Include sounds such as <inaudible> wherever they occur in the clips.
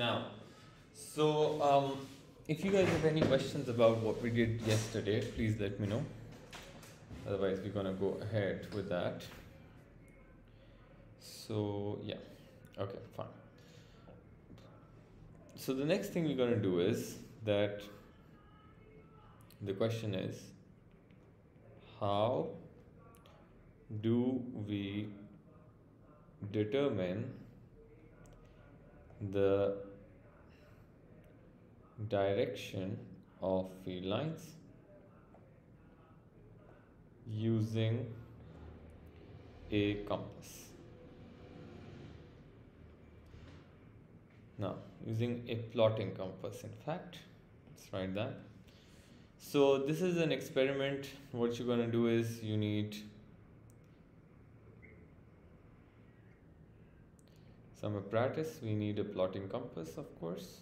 Now, so um, if you guys have any questions about what we did yesterday, please let me know. Otherwise, we're gonna go ahead with that. So yeah, okay, fine. So the next thing we're gonna do is that the question is how do we determine the direction of field lines using a compass. Now, using a plotting compass, in fact, let's write that. So, this is an experiment. What you're going to do is you need some apparatus. We need a plotting compass, of course.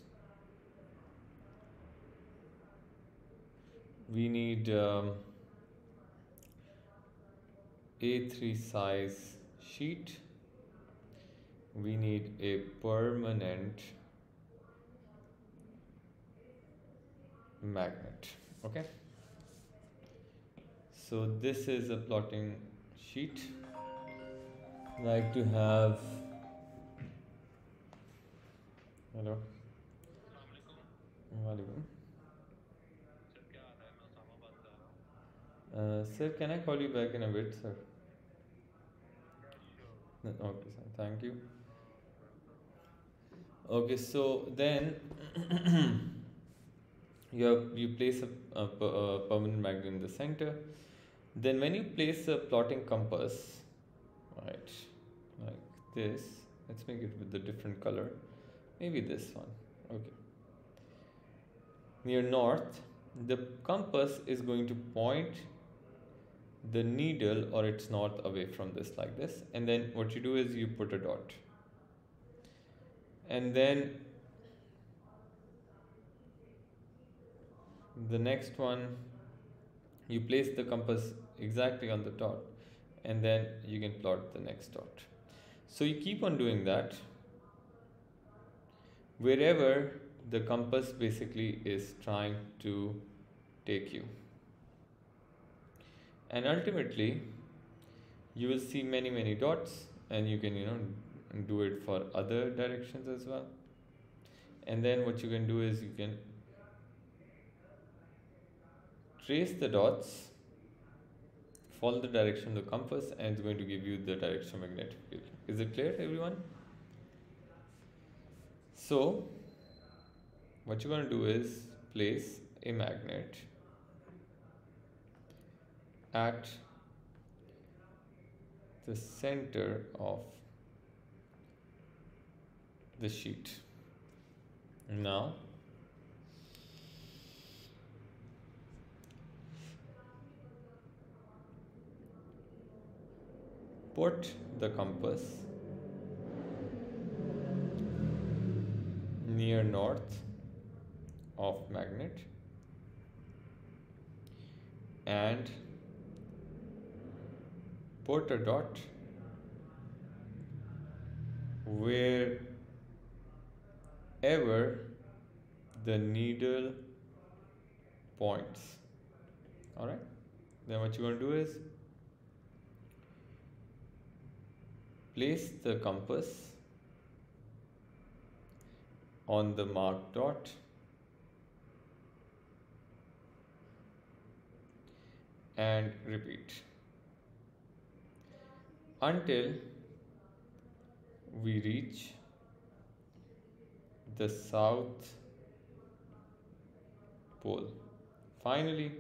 We need um, A3 size sheet. We need a permanent magnet. Okay. So this is a plotting sheet. Like to have Uh, sir, can I call you back in a bit, sir? Okay, sir. Thank you. Okay, so then <clears throat> you have you place a, a, a permanent magnet in the center. Then when you place a plotting compass, right, like this. Let's make it with a different color. Maybe this one. Okay. Near north, the compass is going to point the needle or its north away from this like this and then what you do is you put a dot and then the next one you place the compass exactly on the dot and then you can plot the next dot so you keep on doing that wherever the compass basically is trying to take you. And ultimately, you will see many, many dots, and you can, you know, do it for other directions as well. And then what you can do is you can trace the dots, follow the direction of the compass, and it's going to give you the direction of magnetic field. Is it clear, everyone? So, what you're going to do is place a magnet at the center of the sheet. Now, put the compass near north of magnet and put a dot wherever the needle points. All right then what you're going to do is place the compass on the marked dot and repeat until we reach the south pole. Finally,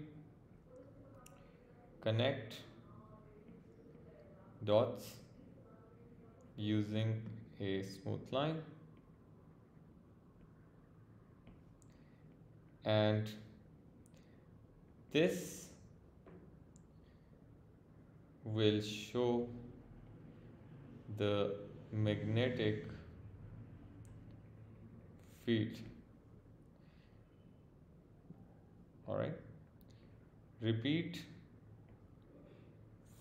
connect dots using a smooth line and this will show the magnetic field all right repeat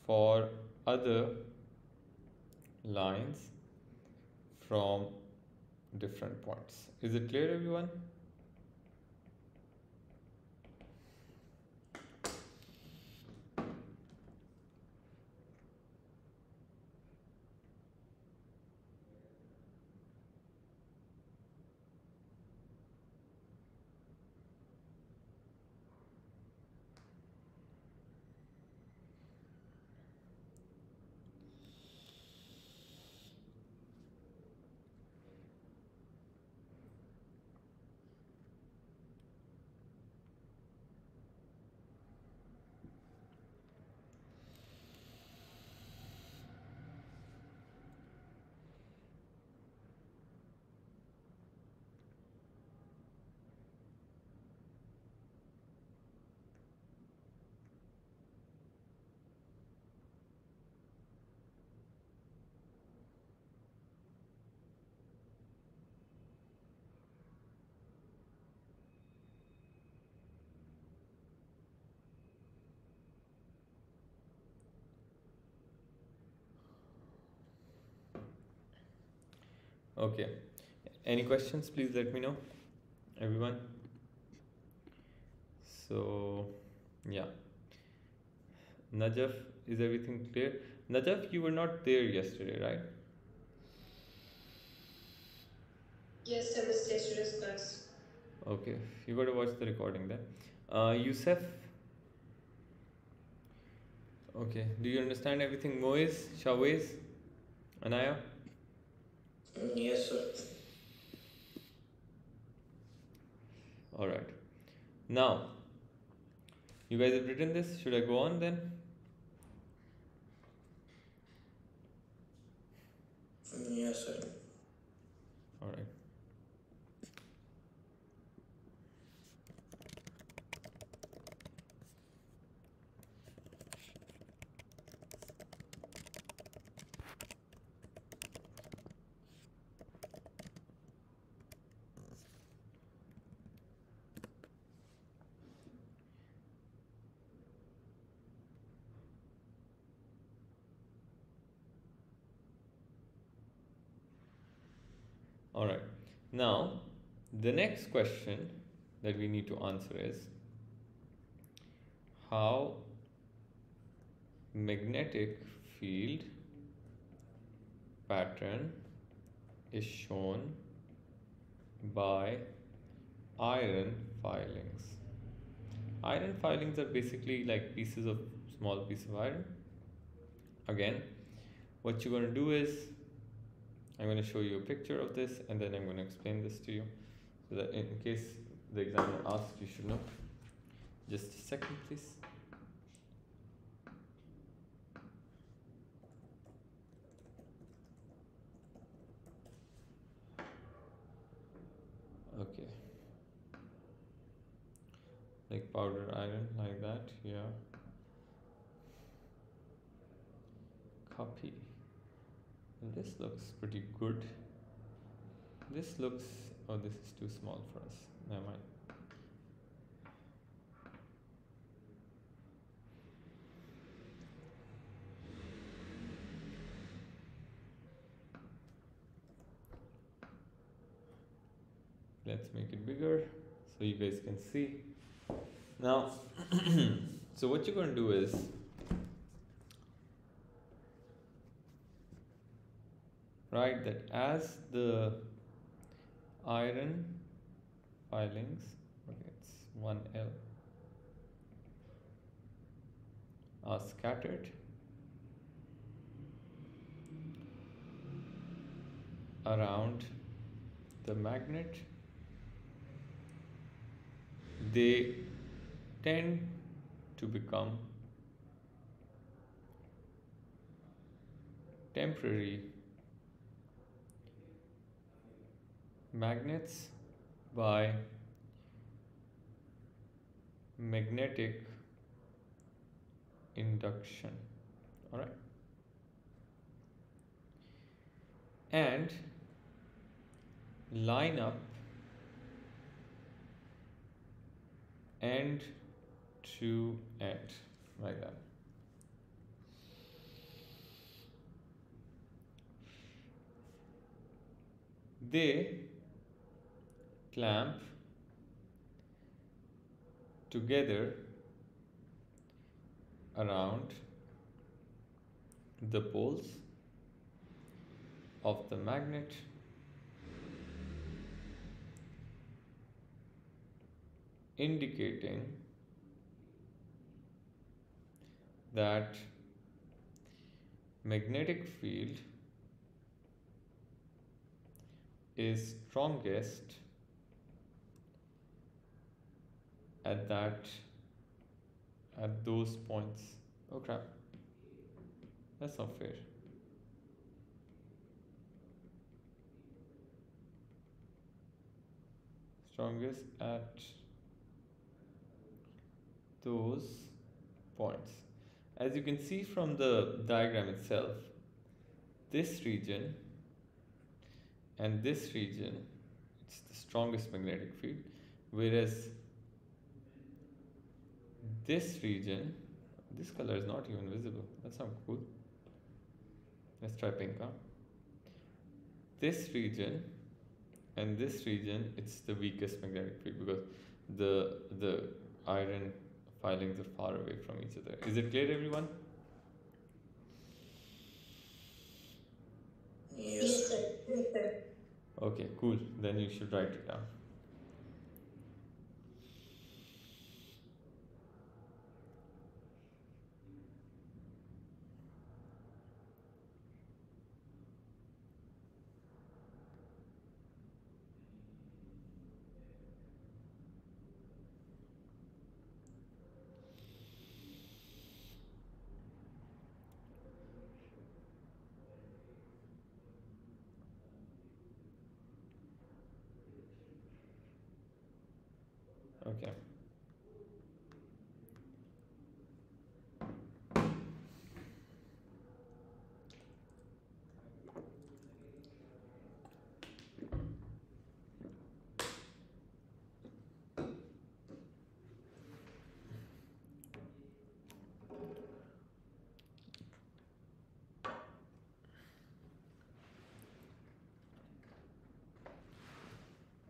for other lines from different points. Is it clear everyone? Okay. Any questions? Please let me know, everyone. So, yeah. Najaf, is everything clear? Najaf, you were not there yesterday, right? Yes, I missed yesterday's class. Okay, you got to watch the recording then. Uh, Yusuf, okay. Do you understand everything? Moiz, Shawez, Anaya? Mm, Yes, sir. All right. Now, you guys have written this. Should I go on then? Mm, Yes, sir. All right. All right. Now, the next question that we need to answer is how magnetic field pattern is shown by iron filings. Iron filings are basically like pieces of small piece of iron. Again, what you're going to do is I'm going to show you a picture of this and then I'm going to explain this to you so that in case the examiner asks you should know. Just a second please. Okay. Like powder iron like that, yeah. Copy. And this looks pretty good. This looks, oh, this is too small for us. Never mind. Let's make it bigger so you guys can see. Now, <clears throat> so what you're going to do is write that as the iron filings. It's 1l are scattered. Around the magnet. They tend to become temporary magnets by magnetic induction all right? And line up end to end like that. They clamp together around the poles of the magnet. Indicating that magnetic field is strongest at that at those points. Oh crap. That's not fair. Strongest at those points. As you can see from the diagram itself this region and this region it's the strongest magnetic field whereas this region this color is not even visible that's not cool let's try pink huh? this region and this region it's the weakest magnetic field because the the iron filings are far away from each other is it clear everyone Yes, Yes, sir. sir. Yes, sir. okay cool then you should write it down okay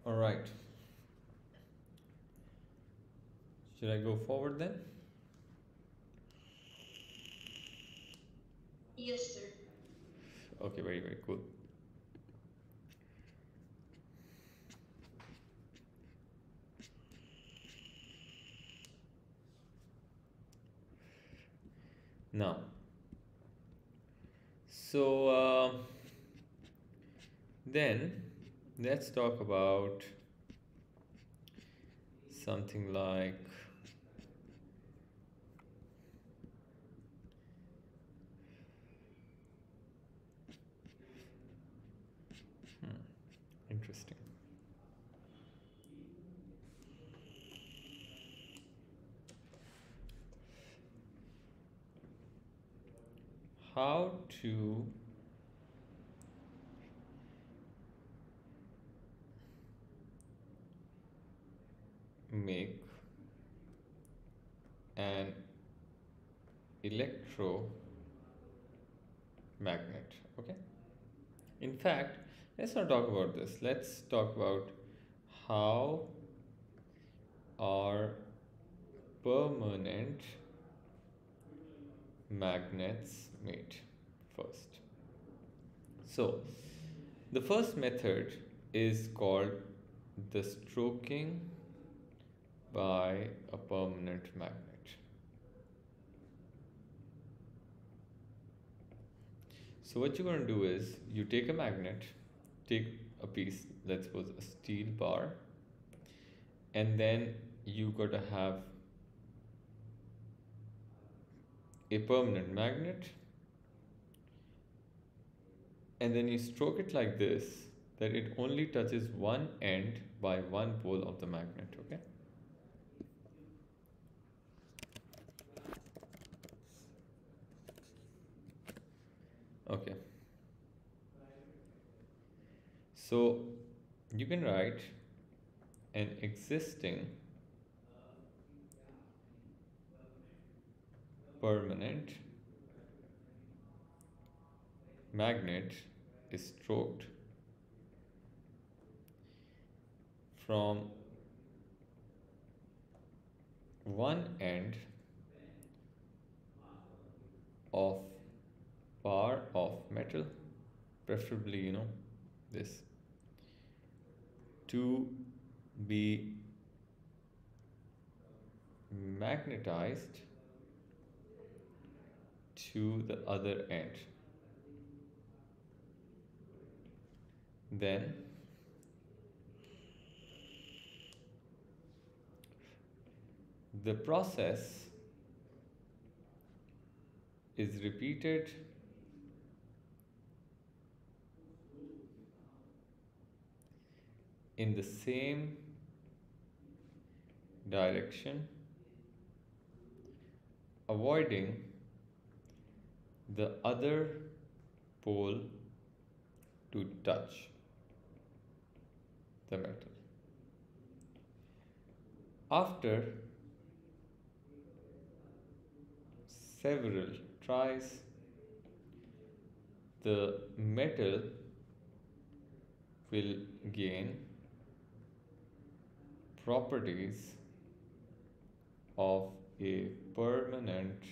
all right should i go forward then? Yes, sir. okay very very cool now so uh, then let's talk about something like hmm, interesting. How to make an electromagnet okay? In fact let's not talk about this. Let's talk about how are permanent magnets made first. So the first method is called the stroking by a permanent magnet. So what you're going to do is you take a magnet, take a piece, let's suppose a steel bar, and then you got to have a permanent magnet, and then you stroke it like this that it only touches one end by one pole of the magnet, okay? Okay. So you can write an existing permanent magnet is stroked from one end of bar of metal preferably you know this to be magnetized to the other end. Then the process is repeated in the same direction avoiding the other pole to touch the metal. After several tries, the metal will gain properties of a permanent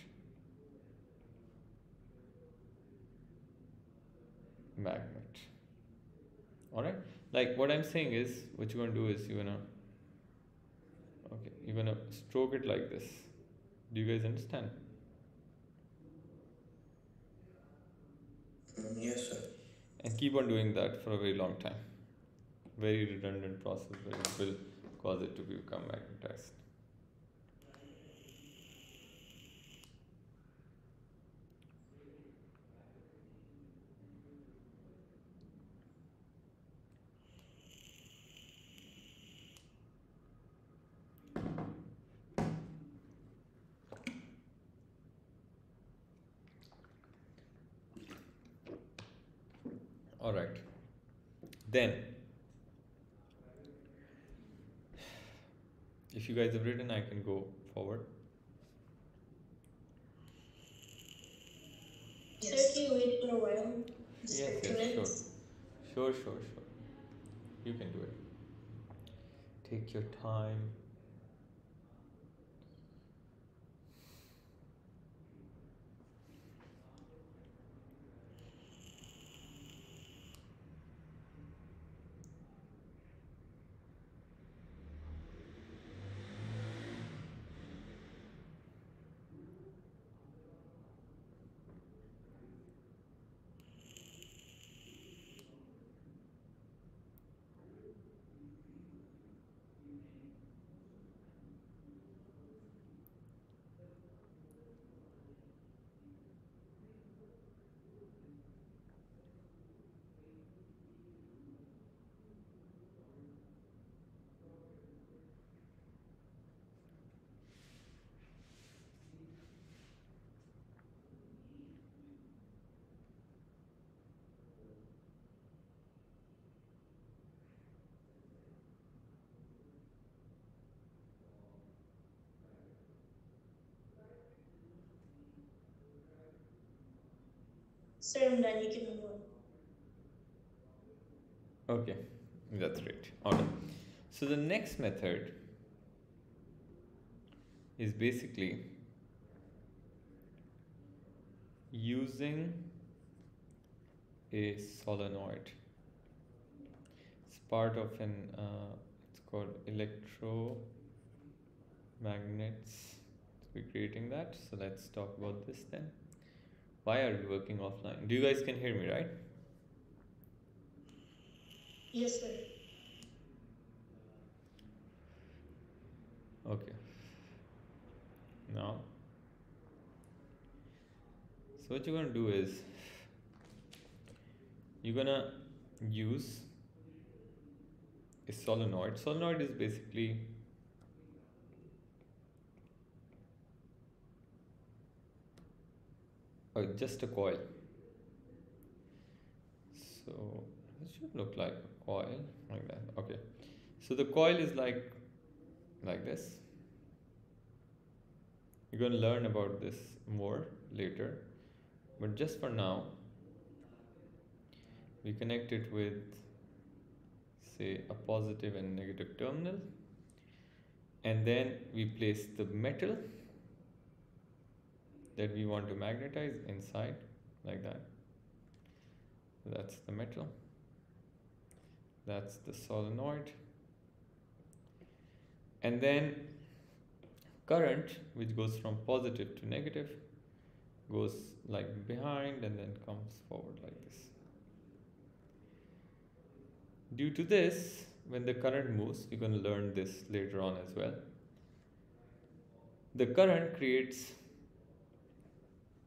magnet. All right like what i'm saying is what you're going to do is you're going to okay you're going to stroke it like this. Do you guys understand? Yes, sir. and keep on doing that for a very long time. Very redundant process it will cause it to become magnetized all right. Then if you guys have written i can go forward. Sir, can you wait for a while? Just Yes, yes, minutes? sure sure sure. You can do it. Take your time Sir, I'm. You can move on. Okay, that's great. Alright. So the next method is basically using a solenoid. It's part of an uh, it's called electromagnets. We're creating that. So let's talk about this then. Why are we working offline? Do you guys can hear me, right? Yes, sir. Okay. Now, so what you're gonna do is you're gonna use a solenoid. Solenoid is basically uh, just a coil. So it should look like a coil like that. Okay. So the coil is like like this. You're going to learn about this more later, but just for now, we connect it with say a positive and negative terminal and then we place the metal that we want to magnetize inside like that. That's the metal. That's the solenoid. And then current which goes from positive to negative goes like behind and then comes forward like this. Due to this when the current moves you're going to learn this later on as well the current creates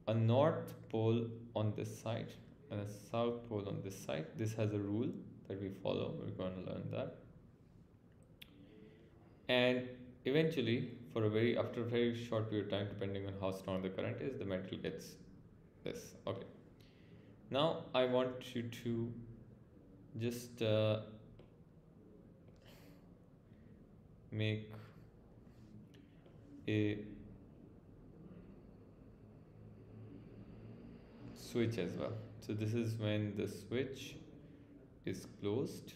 a north pole on this side and a south pole on this side. This has a rule that we follow. We're going to learn that. And eventually for a very after a very short period of time depending on how strong the current is the metal gets this. Okay. Now i want you to just uh, make a switch as well. So this is when the switch is closed.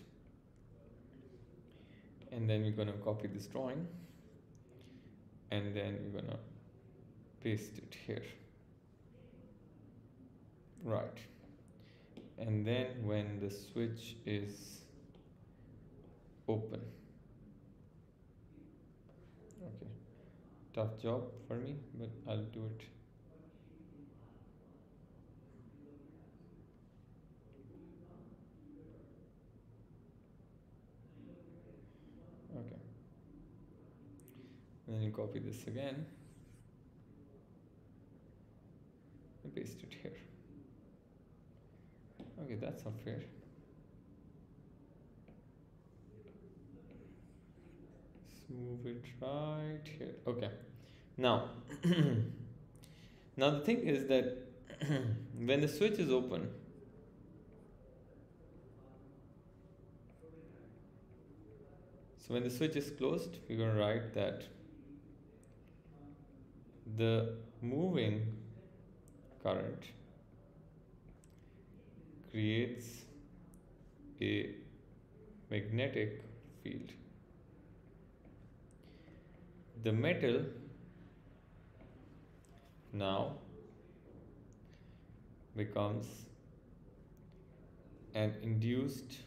And then we're going to copy this drawing. And then we're going to paste it here. Right. And then when the switch is open. Okay. Tough job for me but I'll do it okay and then you copy this again. And paste it here. Okay that's not fair. Let's move it right here. Okay. Now <clears throat> now the thing is that <clears throat> when the switch is open so when the switch is closed we're going to write that the moving current creates a magnetic field. The metal now becomes an induced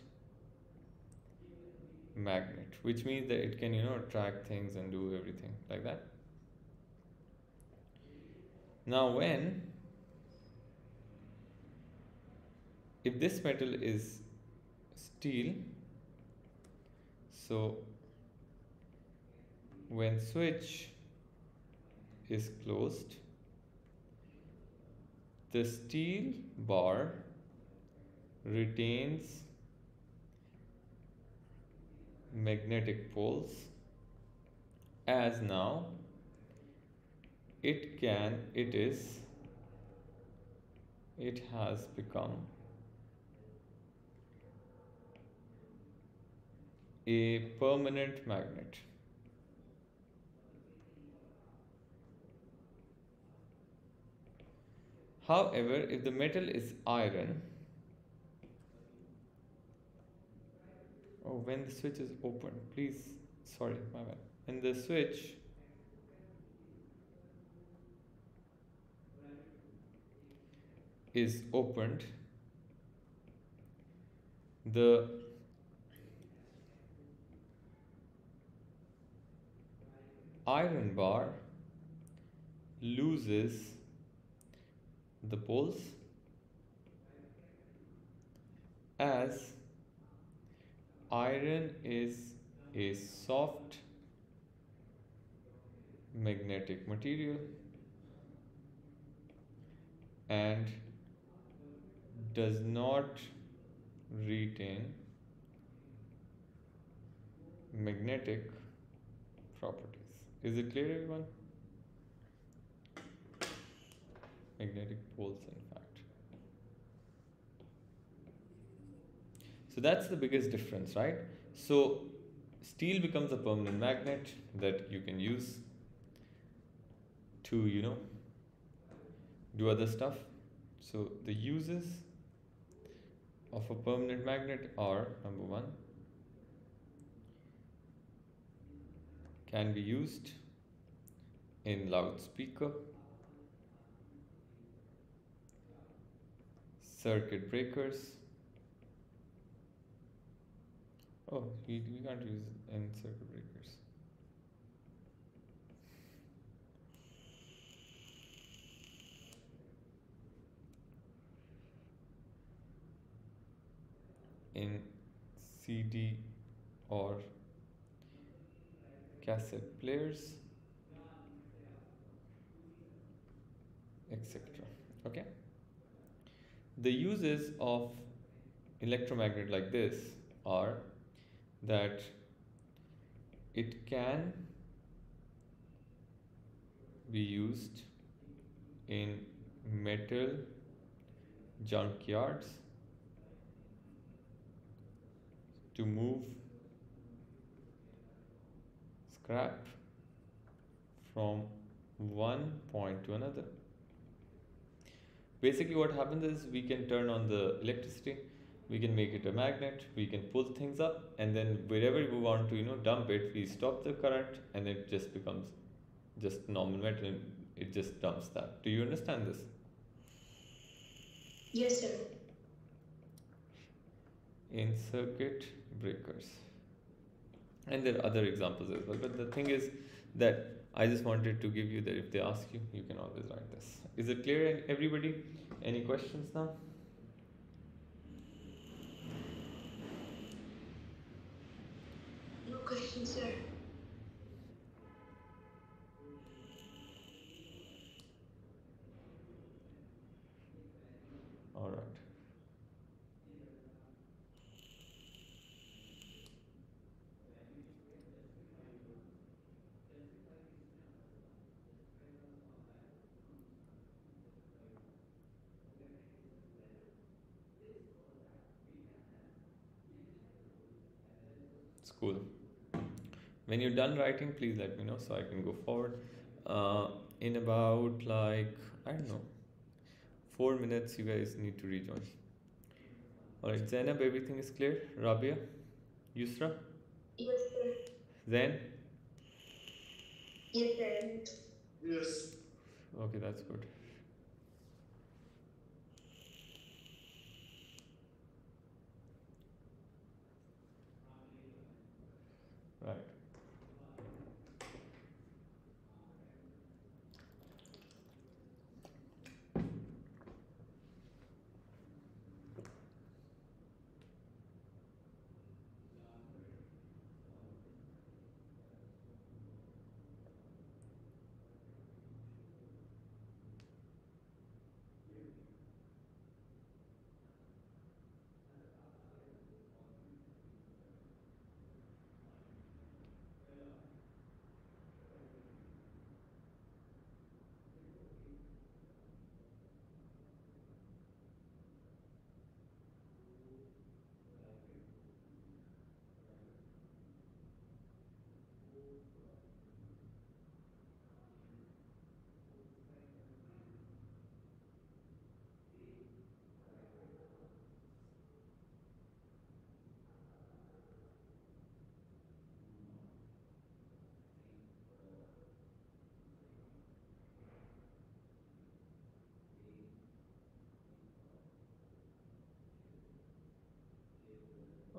magnet, which means that it can, you know, attract things and do everything like that. Now, when if this metal is steel, so when switch is closed, the steel bar retains magnetic poles as now it can it is it has become a permanent magnet. However if the metal is iron oh when the switch is open please sorry my bad. When the switch is opened. The iron bar loses the poles as iron is a soft magnetic material and does not retain magnetic properties. Is it clear, everyone? Magnetic poles, in fact. So that's the biggest difference, right? So steel becomes a permanent magnet that you can use to, you know, do other stuff. So the uses of a permanent magnet are number one can be used in loudspeaker circuit breakers. Oh we, we can't use in circuit breakers. In CD or cassette players, etc. Okay. The uses of electromagnet like this are that it can be used in metal junkyards to move scrap from one point to another. Basically, what happens is we can turn on the electricity, we can make it a magnet, we can pull things up, and then wherever we want to, you know, dump it, we stop the current, and it just becomes just normal metal. and It just dumps that. Do you understand this? Yes, sir. in circuit breakers. And there are other examples as well. But the thing is that I just wanted to give you that if they ask you, you can always write this. Is it clear, everybody? Any questions now? No questions sir. All right. It's cool. When you're done writing, please let me know so I can go forward. Uh, in about like I don't know, four minutes, you guys need to rejoin. All right, Zainab, everything is clear. Rabia, Yusra, Yes, sir. Zain. Yes, sir. Yes. Okay, that's good.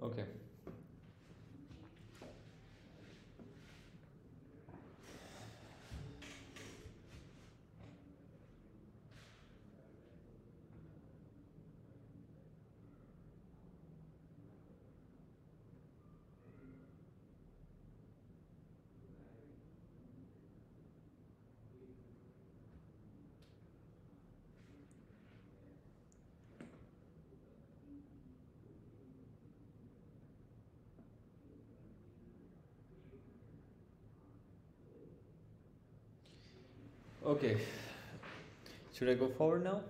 Okay. Okay. Should I go forward now?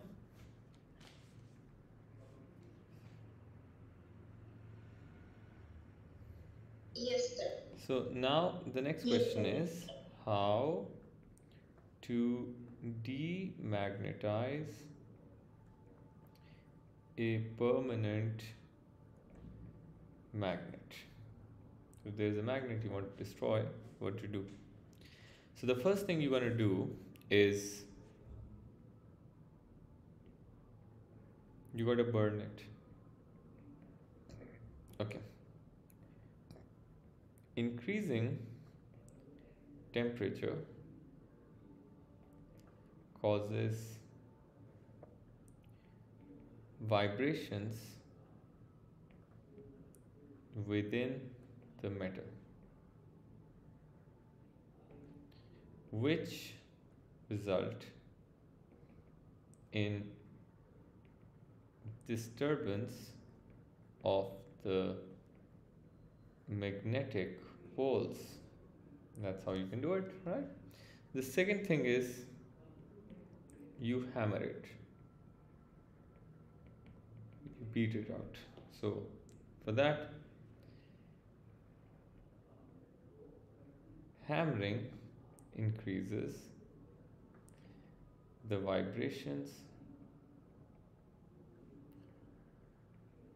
Yes, sir. So now the next Yes, question sir. is how to demagnetize a permanent magnet. If there's a magnet you want to destroy, what to do. So the first thing you're gonna do is you gotta burn it. Okay. Increasing temperature causes vibrations within the metal which result in disturbance of the magnetic poles. That's how you can do it right? The second thing is you hammer it. You beat it out. So for that hammering increases the vibrations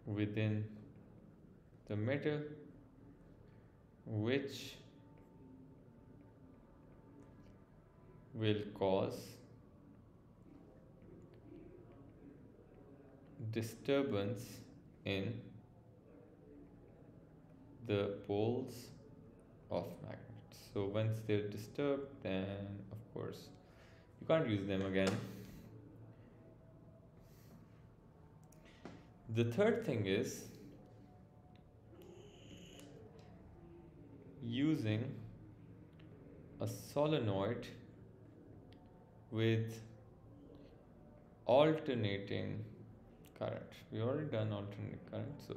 within the metal which will cause disturbance in the poles of magnets. So once they're disturbed, then of course you can't use them again. The third thing is using a solenoid with alternating current. We already done alternating current, so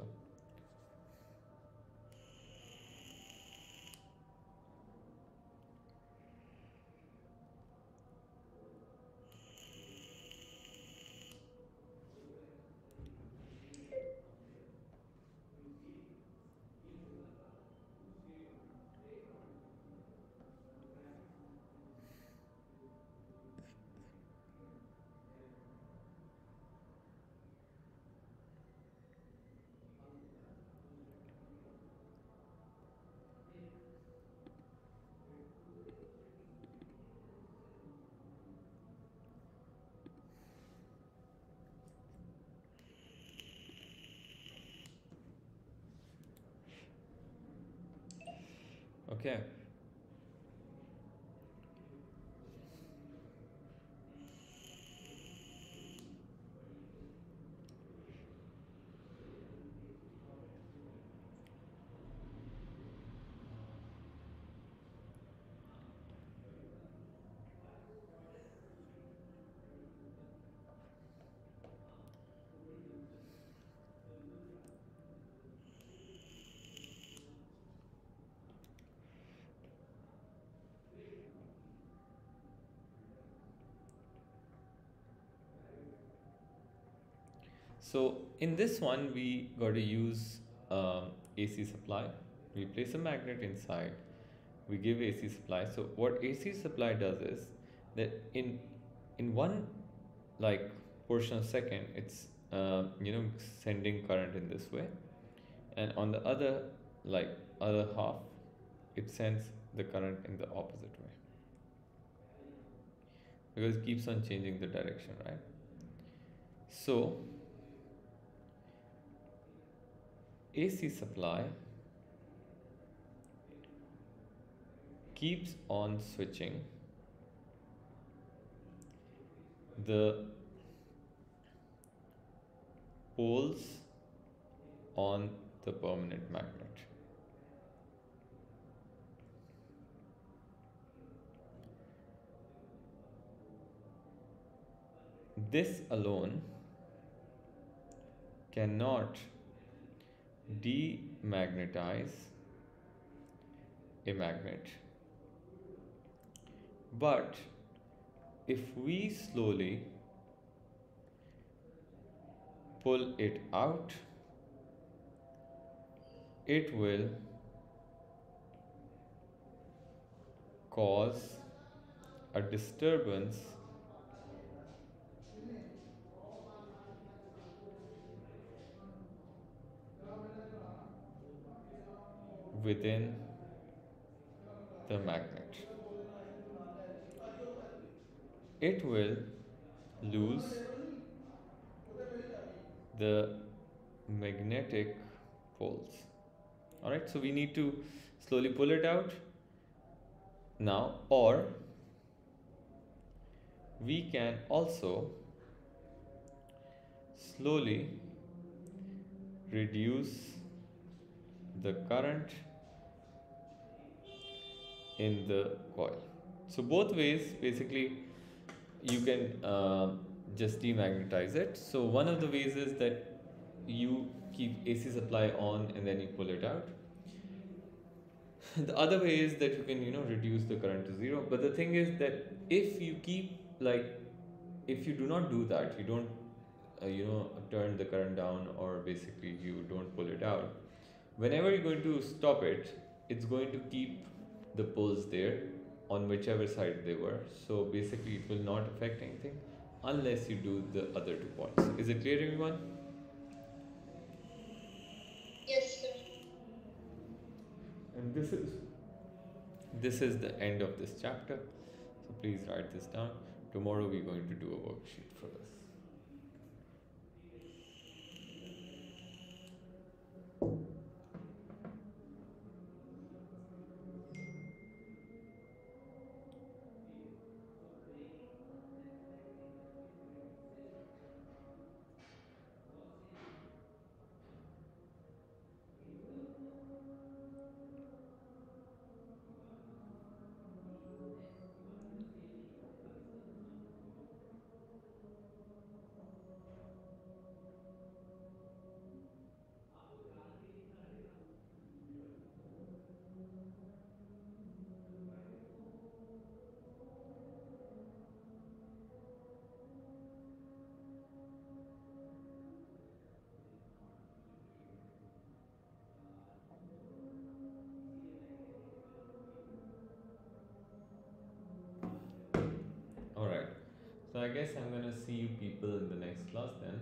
okay. So in this one, we got to use um, AC supply. We place a magnet inside. We give AC supply. So what AC supply does is that in in one like portion of second, it's uh, you know sending current in this way, and on the other like other half, it sends the current in the opposite way because it keeps on changing the direction, right? So AC supply keeps on switching the poles on the permanent magnet. This alone cannot demagnetize a magnet. But if we slowly pull it out, it will cause a disturbance within the magnet. It will lose the magnetic poles. Alright, so we need to slowly pull it out now, or we can also slowly reduce the current in the coil. So both ways basically you can uh, just demagnetize it. So one of the ways is that you keep AC supply on and then you pull it out. <laughs> The other way is that you can you know reduce the current to zero. But the thing is that if you keep like if you do not do that, you don't uh, you know turn the current down or basically you don't pull it out. Whenever you're going to stop it, it's going to keep the poles there on whichever side they were. So basically, it will not affect anything unless you do the other two points. Is it clear, everyone? Yes, sir. And this is this is the end of this chapter. So please write this down. Tomorrow we're going to do a worksheet for this. I guess I'm gonna see you people in the next class then.